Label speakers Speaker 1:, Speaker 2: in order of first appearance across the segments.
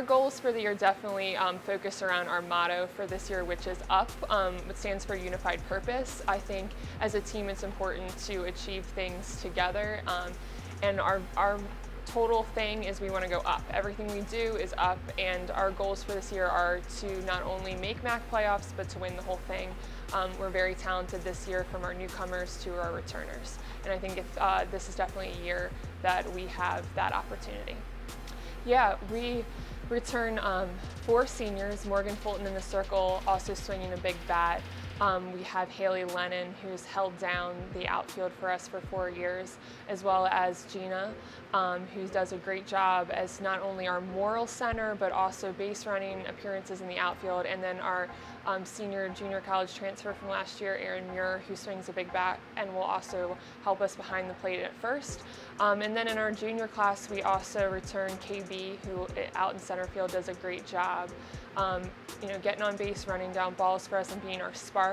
Speaker 1: goals for the year definitely um, focus around our motto for this year, which is UP, um, which stands for Unified Purpose. I think as a team it's important to achieve things together, um, and our, our total thing is we want to go up. Everything we do is up, and our goals for this year are to not only make MAC playoffs, but to win the whole thing. Um, we're very talented this year from our newcomers to our returners, and I think if, uh, this is definitely a year that we have that opportunity. Yeah, we return um, four seniors, Morgan Fulton in the circle, also swinging a big bat. Um, we have Haley Lennon, who's held down the outfield for us for four years, as well as Gina, um, who does a great job as not only our moral center, but also base running appearances in the outfield, and then our um, senior junior college transfer from last year, Aaron Muir, who swings a big bat and will also help us behind the plate at first. Um, and then in our junior class, we also return KB, who out in center field does a great job um, you know, getting on base, running down balls for us and being our spark.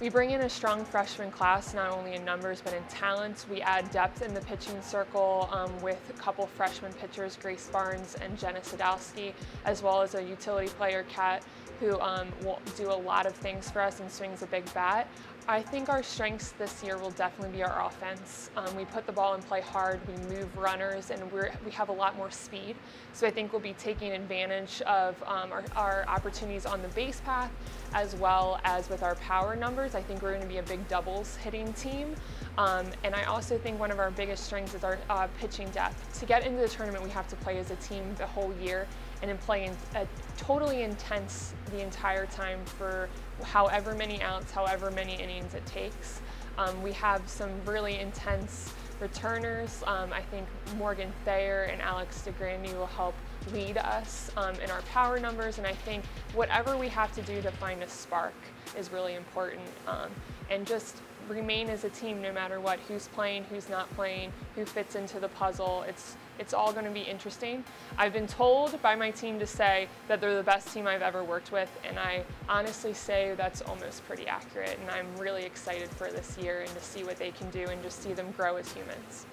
Speaker 1: We bring in a strong freshman class, not only in numbers, but in talent. We add depth in the pitching circle um, with a couple freshman pitchers, Grace Barnes and Jenna Sadowski, as well as a utility player, Kat, who um, will do a lot of things for us and swings a big bat. I think our strengths this year will definitely be our offense. Um, we put the ball in play hard, we move runners, and we're, we have a lot more speed. So I think we'll be taking advantage of um, our, our, opportunities on the base path as well as with our power numbers. I think we're going to be a big doubles hitting team. Um, and I also think one of our biggest strengths is our uh, pitching depth. To get into the tournament, we have to play as a team the whole year and in playing a totally intense the entire time for however many outs, however many innings it takes. Um, we have some really intense returners. Um, I think Morgan Thayer and Alex DeGrandi will help lead us um, in our power numbers and I think whatever we have to do to find a spark is really important um, and just remain as a team no matter what, who's playing, who's not playing, who fits into the puzzle. It's, it's all going to be interesting. I've been told by my team to say that they're the best team I've ever worked with, and I honestly say that's almost pretty accurate, and I'm really excited for this year and to see what they can do and just see them grow as humans.